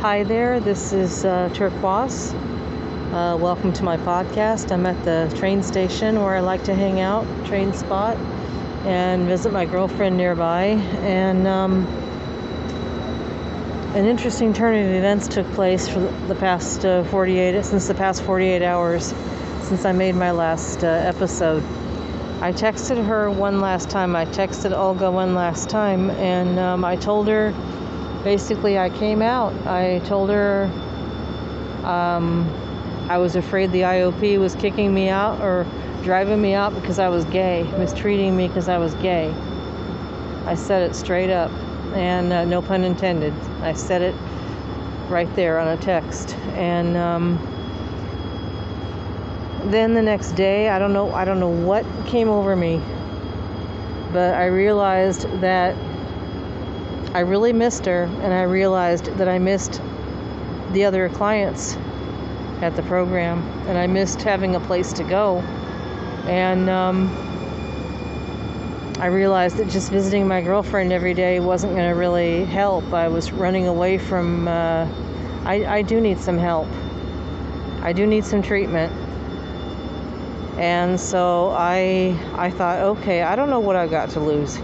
Hi there, this is uh, Turquoise. Uh, welcome to my podcast. I'm at the train station where I like to hang out, train spot, and visit my girlfriend nearby. And um, an interesting turn of events took place for the past uh, 48 since the past 48 hours since I made my last uh, episode. I texted her one last time. I texted Olga one last time, and um, I told her basically I came out. I told her um, I was afraid the IOP was kicking me out or driving me out because I was gay, mistreating me because I was gay. I said it straight up, and uh, no pun intended. I said it right there on a text, and um, then the next day, I don't know, I don't know what came over me, but I realized that I really missed her, and I realized that I missed the other clients at the program, and I missed having a place to go. And um, I realized that just visiting my girlfriend every day wasn't going to really help. I was running away from. Uh, I, I do need some help. I do need some treatment. And so I I thought, okay, I don't know what I've got to lose.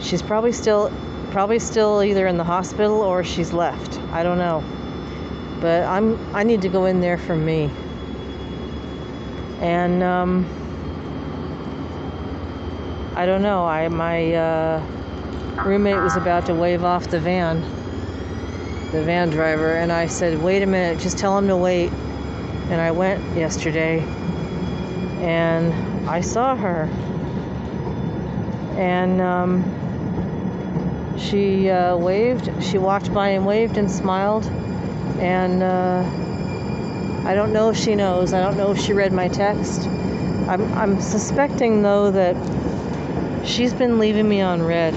She's probably still probably still either in the hospital or she's left. I don't know. But I'm I need to go in there for me. And um, I don't know. I my uh, roommate was about to wave off the van, the van driver, and I said, "Wait a minute, just tell him to wait." And I went yesterday, and I saw her, and. Um, she uh, waved. She walked by and waved and smiled. And uh, I don't know if she knows. I don't know if she read my text. I'm, I'm suspecting, though, that she's been leaving me on read.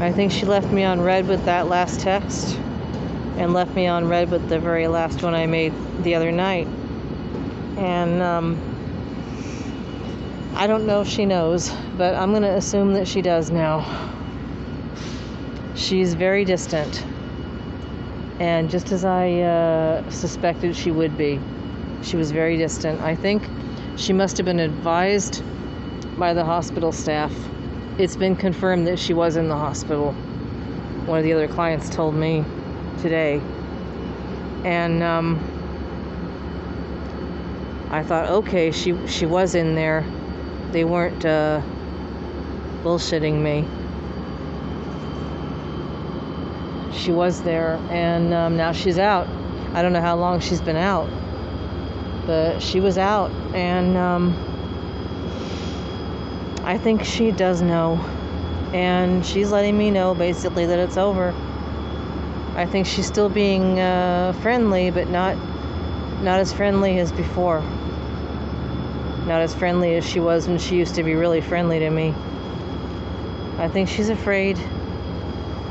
I think she left me on read with that last text and left me on read with the very last one I made the other night. And um, I don't know if she knows, but I'm going to assume that she does now. She's very distant. And just as I uh, suspected she would be, she was very distant. I think she must have been advised by the hospital staff. It's been confirmed that she was in the hospital. One of the other clients told me today. And um, I thought, okay, she, she was in there. They weren't uh, bullshitting me. She was there, and um, now she's out. I don't know how long she's been out, but she was out, and um, I think she does know, and she's letting me know basically that it's over. I think she's still being uh, friendly, but not not as friendly as before. Not as friendly as she was when she used to be really friendly to me. I think she's afraid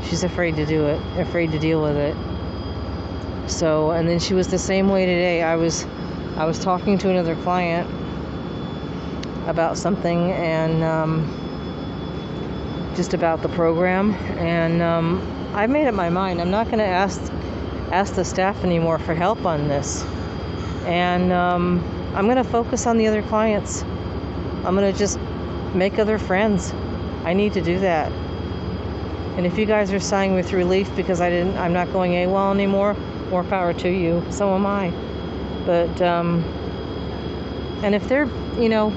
she's afraid to do it, afraid to deal with it. So, and then she was the same way today. I was I was talking to another client about something and um, just about the program, and um, I made up my mind. I'm not going to ask ask the staff anymore for help on this, and um, I'm going to focus on the other clients. I'm going to just make other friends. I need to do that. And if you guys are sighing with relief because I didn't, I'm not going AWOL anymore, more power to you. So am I. But um, and if they're, you know,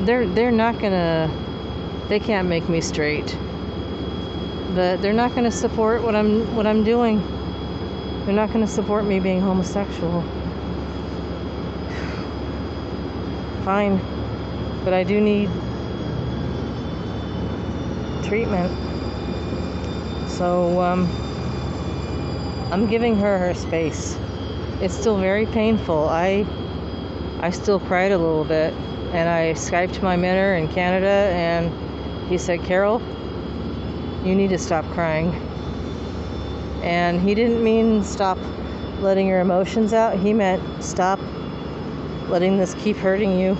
they're they're not gonna, they can't make me straight. But they're not gonna support what I'm what I'm doing. They're not gonna support me being homosexual. Fine, but I do need treatment. So um, I'm giving her her space. It's still very painful. I I still cried a little bit, and I skyped my mentor in Canada, and he said, "Carol, you need to stop crying." And he didn't mean stop letting your emotions out. He meant stop letting this keep hurting you.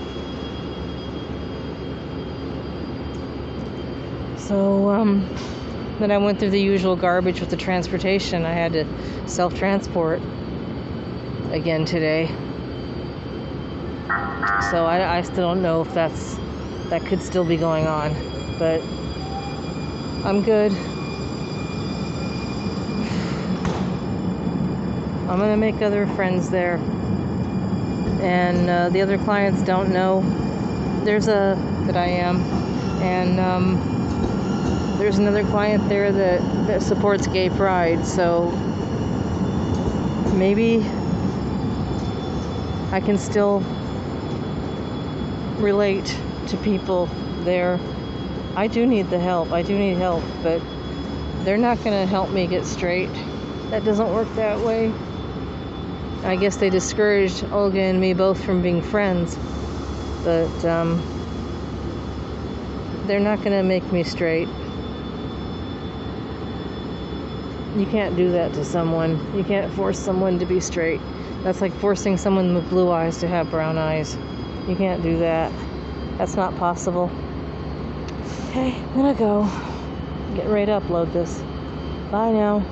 So um Then I went through the usual garbage with the transportation. I had to self transport again today. So I, I still don't know if that's that could still be going on, but I'm good. I'm gonna make other friends there, and uh, the other clients don't know there's a that I am, and um, there's another client there that that supports gay pride. So maybe I can still relate to people there. I do need the help. I do need help, but they're not going to help me get straight. That doesn't work that way. I guess they discouraged Olga and me both from being friends, but um, they're not going to make me straight. You can't do that to someone. You can't force someone to be straight. That's like forcing someone with blue eyes to have brown eyes. You can't do that. That's not possible. Okay, I'm gonna go. Get ready to upload this. Bye now.